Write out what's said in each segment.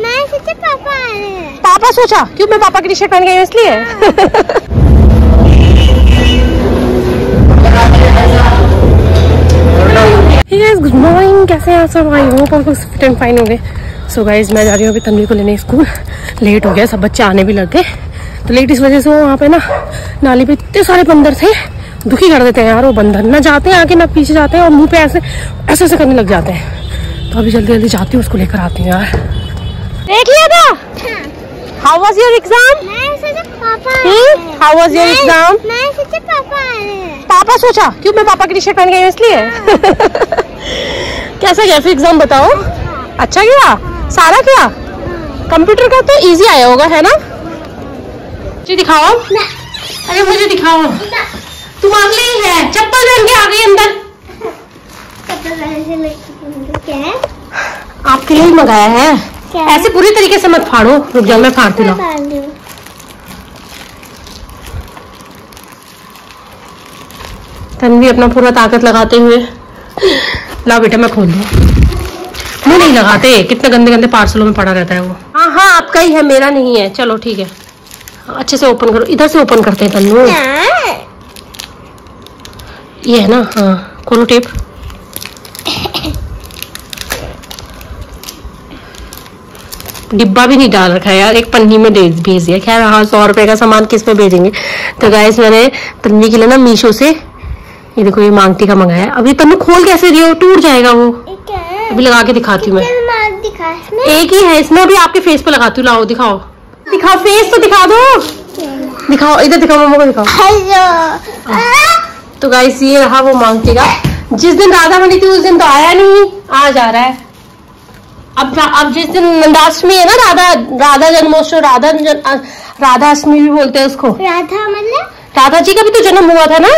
मैं सोचा पापा आ रहे हैं। पापा सोचा? क्यों मैं पापा की टी शर्ट पहन गई हूँ इसलिए? गुड मॉर्निंग कैसे हैं सब? आई होप आपको फिट एंड फाइन हो गए सो गाइज़ मैं जा रही हूँ अभी तन्वी को लेने स्कूल लेट हो गया सब बच्चे आने भी लग गए। तो लेट इस वजह से वो वहाँ पे ना नाली पे इतने सारे बंदर थे दुखी कर देते हैं यार वो बंदर। ना जाते हैं आगे ना पीछे जाते हैं और मुँह पे ऐसे ऐसे ऐसे करने लग जाते हैं। तो अभी जल्दी जल्दी जाती हूँ उसको लेकर आती हूँ यार। देख लिया था हाउ वॉज़ योर एग्ज़ाम मैं सोचा पापा आ रहे Hmm? हैं। How was your मैं- exam? मैं सोचा पापा हैं। सोचा क्यों मैं पापा की टी शर्ट पहन गई इसलिए? कैसा गया फिर एग्ज़ाम बताओ? अच्छा गया? सारा क्या कंप्यूटर का तो इजी आया होगा है ना? जी दिखाओ। अरे मुझे दिखाओ। तुम अगले ही। है चप्पल पहन के आ गई अंदर। आपके लिए ही मंगाया है? ऐसे पूरी तरीके से मत फाड़ो। रुक जाओ मैं फाड़ती लाऊं डाल अपना पूरा ताकत लगाते हुए ला बेटा मैं खोल दूँ। मुँह नहीं लगाते कितने गंदे गंदे पार्सलों में पड़ा रहता है वो। हाँ हाँ आपका ही है मेरा नहीं है। चलो ठीक है। अच्छे से ओपन करो। इधर से ओपन करते हैं तन्नू ये है ना हाँ खोलो टेप। डिब्बा भी नहीं डाल रखा है यार एक पन्नी में दे भेज दिया। खैर हाँ सौ रुपए का सामान किसमें भेजेंगे? तो गाइस मैंने तन्वी के लिए ना मीशो से ये देखो ये मांगती का मंगाया अभी तन्नू खोल कैसे रही हो? टूट जाएगा वो। है। अभी लगा के दिखाती हूँ मैं। एक ही है इसमें। अभी आपके फेस पे लगाती हूँ। लाओ दिखाओ। दिखाओ फेस तो दिखा दो। दिखाओ इधर दिखाओ मम्मा को दिखाओ। हेलो। तो गाइस ये रहा वो मांगती का। जिस दिन राधा बनी थी उस दिन तो आया नहीं। आज आ रहा है। अब अब जिस दिन नंदाष्टमी है ना राधा राधा जन्मोत्सव राधा जन, राधा अष्टमी भी बोलते हैं उसको। राधा मतलब? राधा जी का भी तो जन्म हुआ था ना?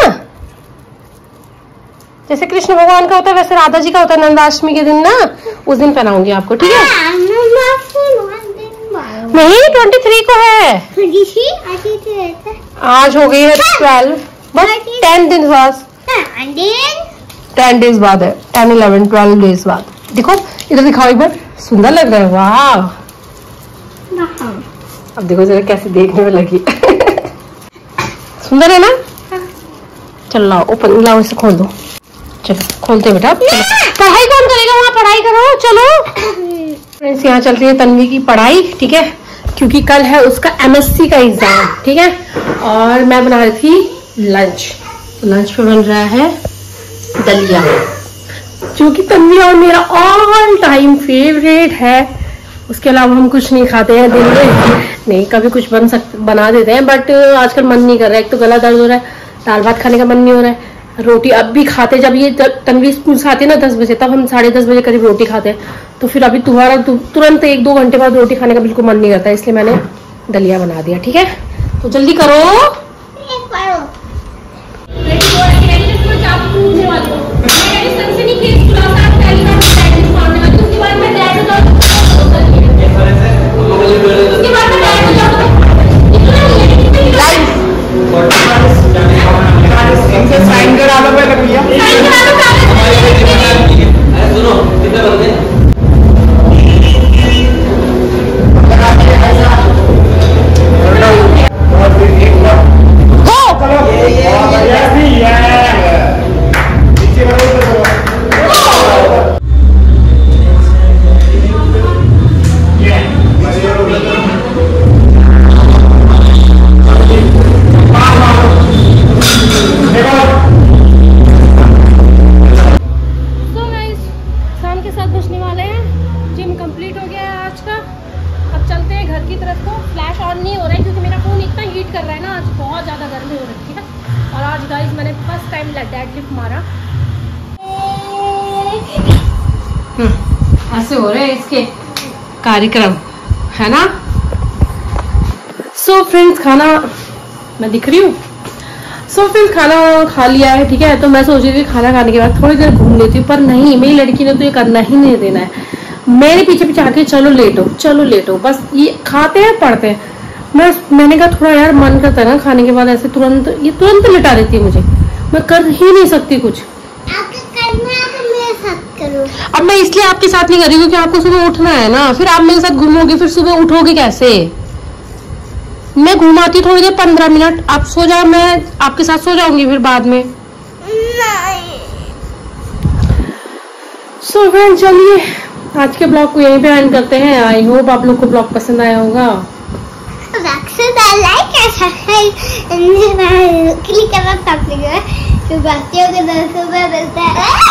जैसे कृष्ण भगवान का होता है वैसे राधा जी का होता है नंदाष्टमी के दिन ना? उस दिन पहनाऊँगी आपको ठीक है? हाँ, नहीं ट्वेंटी थ्री को है। तो है आज हो गई है ट्वेल्व बस टेन दिन बाद। हाँ, टेन डेज़ बाद है। टेन इलेवन ट्वेल्व डेज़ बाद। देखो इधर दिखाओ एक बार। सुंदर लग रहा है वाह। हाँ, अब देखो जरा कैसे देखने में लगी। सुंदर है ना? चल लाओ ओपन लाओ इसे खोल दो। चलो खोलते बेटा। पढ़ाई कौन करेगा? वहाँ पढ़ाई करो चलो। फ्रेंड्स यहाँ चल रही है तन्वी की पढ़ाई ठीक है? क्योंकि कल है उसका एमएससी का एग्ज़ाम ठीक है? और मैं बना रही थी लंच लंच पे बन रहा है दलिया। जो कि तन्वी और मेरा ऑल टाइम फेवरेट है उसके अलावा हम कुछ नहीं खाते हैं दिन में नहीं कभी कुछ बन सक बना देते हैं बट आजकल मन नहीं कर रहा है एक तो गला दर्द हो रहा है दाल भात खाने का मन नहीं हो रहा है रोटी अब भी खाते जब ये तनवी स्कूल से आती है ना दस बजे तब हम साढ़े दस बजे करीब रोटी खाते हैं तो फिर अभी तुम्हारा तुरंत एक दो घंटे बाद रोटी खाने का बिल्कुल मन नहीं करता इसलिए मैंने दलिया बना दिया ठीक है तो जल्दी करो की तरफ़ को फ्लैश ऑन नहीं हो रहा है क्योंकि मेरा फ़ोन इतना हीट कर रहा है ना आज बहुत ज़्यादा गर्मी हो रही है। और आज गाइस मैंने फ़र्स्ट टाइम डेड लिफ्ट मारा। ऐसे हो रहे इसके कार्यक्रम है ना? सो so फ्रेंड्स खाना मैं दिख रही हूँ। सो so, फ्रेंड्स खाना खा लिया है ठीक है? तो मैं सोच रही थी खाना खाने के बाद थोड़ी देर घूम लेती हूँ पर नहीं मेरी लड़की ने तो ये करना ही नहीं देना है। मेरे पीछे पीछे आके चलो लेटो चलो लेटो बस ये खाते हैं पढ़ते हैं। मैं मैंने कहा थोड़ा यार मन करता है ना खाने के बाद ऐसे तुरंत ये तुरंत लिटा देती है मुझे। मैं कर ही नहीं सकती कुछ। आपको करना है तो मेरे साथ करो। अब मैं इसलिए आपके साथ नहीं कर रही हूँ क्योंकि आपको सुबह उठना है ना। फिर आप मेरे साथ घूमोगे फिर सुबह उठोगे कैसे? मैं घुमाती थोड़ी देर पंद्रह मिनट। आप सो जाओ मैं आपके साथ सो जाऊँगी फिर बाद में। नहीं। सो फ्रेंड चलिए। आज के ब्लॉग को यहीं पे एंड करते हैं। आई होप आप लोग को ब्लॉग पसंद आया होगा। क्लिक करना सब्सक्राइब क्योंकि मिलता है।